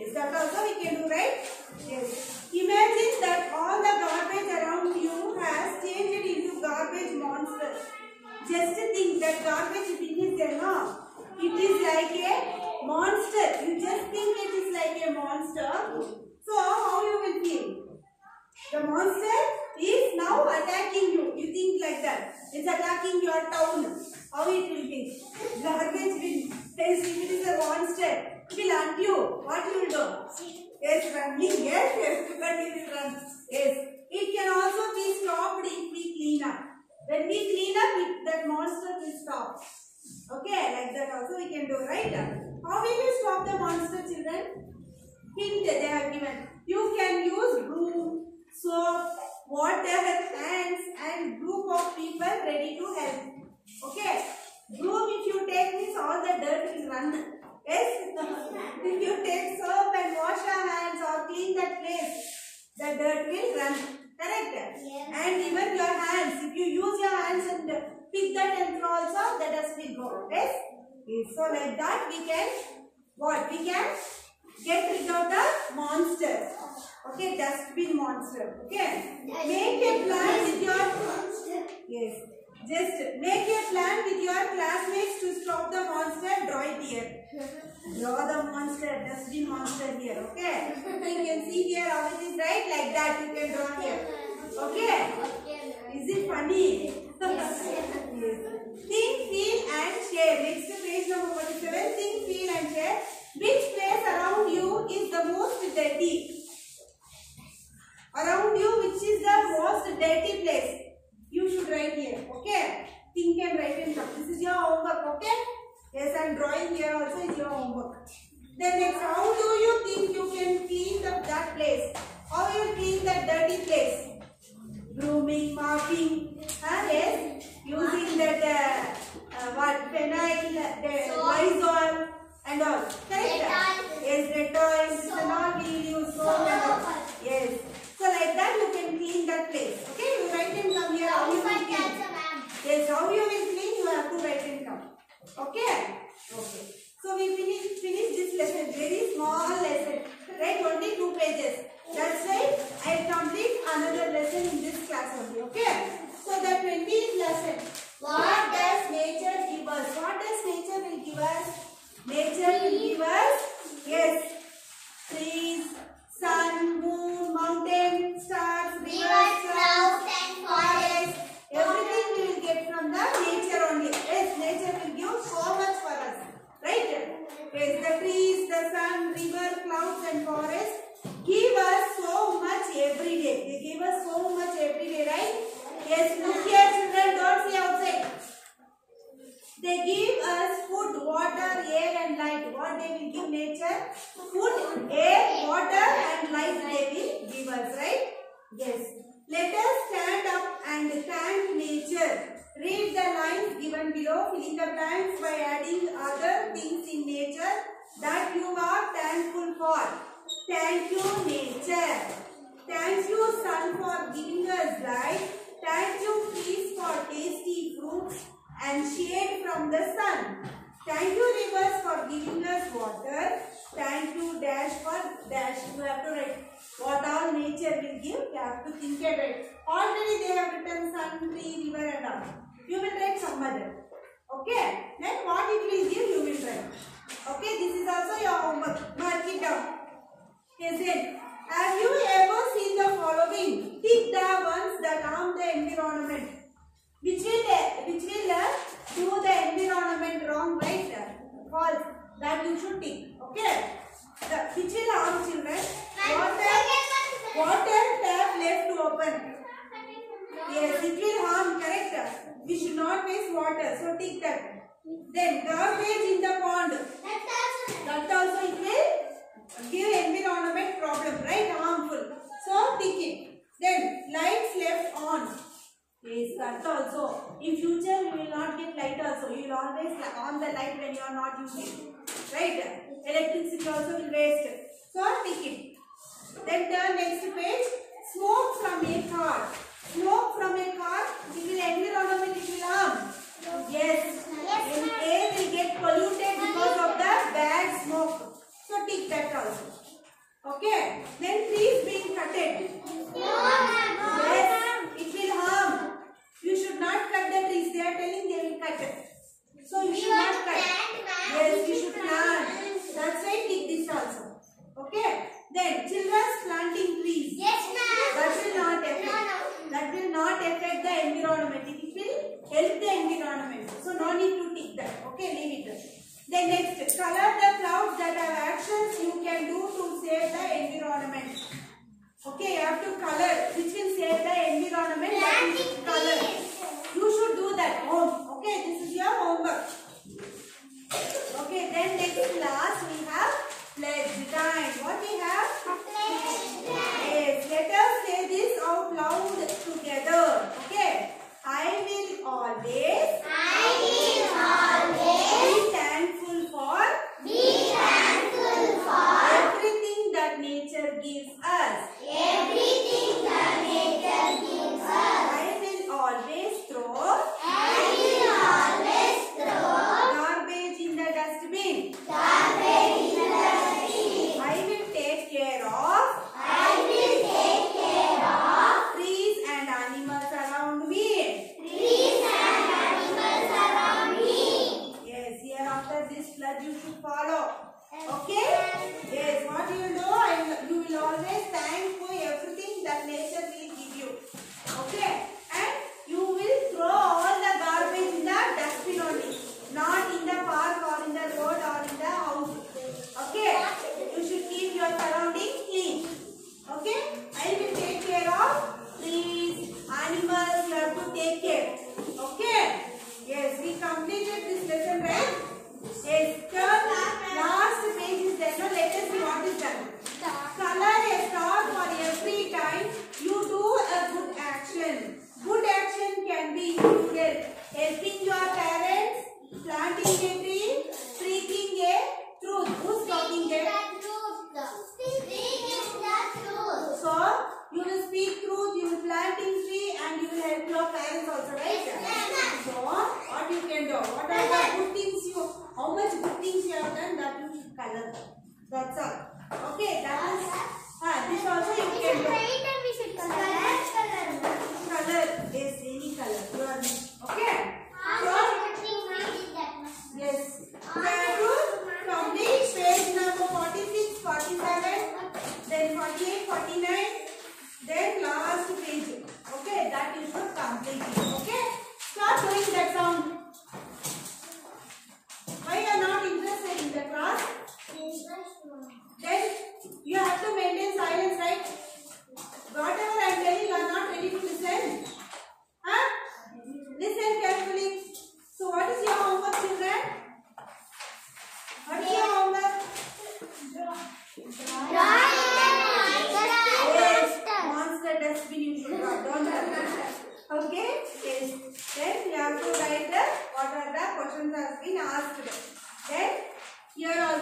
Is that also we can do, right? Yes. Imagine that all the garbage around you has changed into garbage monsters. Just think that garbage bin is no? It is like a monster. You just think it is like a monster. So how you will feel? The monster is now attacking you. You think like that. It's attacking your town. How it will be? Garbage bin. Yes, if it is a monster, it hunt you. What you will do? Yes, running. Yes, everybody will run. Yes. It can also be stopped if we clean up. When we clean up, it, that monster will stop. Okay, like that also we can do, right? How will you stop the monster, children? Hint they have given. You can use broom, soap, water, hands and group of people ready to help. Okay. Broom if you take this, all the dirt will run. Yes. if you take soap and wash your hands or clean that place, the dirt will run. Correct? Yes. And even your hands, if you use your hands and pick that and throw also, the dust will go. Yes? yes. So like that we can, what? We can get rid of the monster. Okay, dustbin monster. Okay. Make a plan with your, yes. Just make a plan with your classmates to stop the monster. Draw it here. Draw the monster, dustbin monster here. Okay. You can see here how it is right like that. You can draw here. Okay. Is it funny? yes. Think, feel and share. Next page number 47. Think, feel and share. Which place around you is the most dirty? Around you, which is the most dirty place? You should write here. Okay. Think and write and come. This is your homework. Okay. Yes, and drawing here also is your homework. Then next, how do you think you can clean the, that place? How you clean that dirty place? Grooming, mopping, yes, using that uh, uh, what phenyl, the Lysol and all. Correct? Dettol. Yes, Dettol, this and all we will use soap and all. Yes. So like that you can clean that place. Okay, you write and come here how you will clean. Yes, how you will clean you have to write and come. Okay? Okay. So we finish finish this lesson. Very small lesson. Right? Only two pages. That's why I complete another lesson in this class only. Okay? So the 20th lesson. What does nature give us? What does nature will give us? Nature will give us yes trees, sun, moon, mountain, stars, rivers, clouds, right? Yes. Let us stand up and thank nature. Read the lines given below, filling the blanks by adding other things in nature that you are thankful for. Thank you, nature. Thank you, sun, for giving us light. Thank you, trees, for tasty fruits and shade from the sun. Thank you rivers for giving us water. Thank you dash for dash. You have to write what all nature will give. You have to think and write. Already they have written sun, tree, river and all. You will write some other. Okay. Then what it will give you will write. Okay. This is also your homework. Mark it down. water. So take that. Then garbage in the pond. That also. That also it will give environment problem, right? Harmful. So tick it. Then lights left on. Yes, that also. In future, you will not get light also. You will always on the light when you are not using. Right? Electricity also will waste. So tick it. Then turn next page. also. Okay. Then trees being cutted. Yes. All day. also, right? Yes, so, what you can do? What are the good things you, how much good things you have done that you should color. That's all. Okay, that's, ah, this also you can do.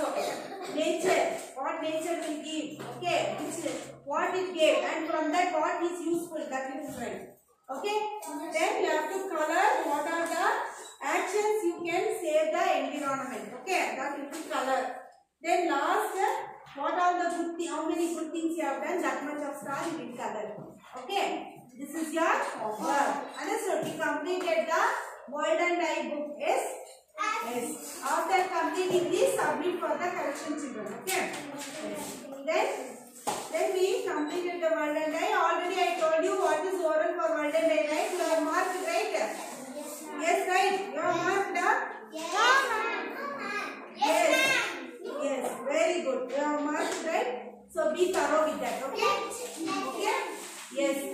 Also nature. What nature will give. Okay? Which what it gave and from that what is useful. That is right. Okay? Then you have to color what are the actions you can save the environment. Okay? That be color. Then last, what are the good things, how many good things you have done, that much of star you will color. Okay? This is your homework. Understood? We completed the World and I book. Yes? Yes. After completing this, submit for the correction children. Okay? Yes. Then, then we completed the World and I. Already I told you what is oral for World and I, right? You have marked, right? Yes, yes right. You have marked, huh? Yes. Yes, very good. You have marked right. So be thorough with that. Okay? Okay? Yes.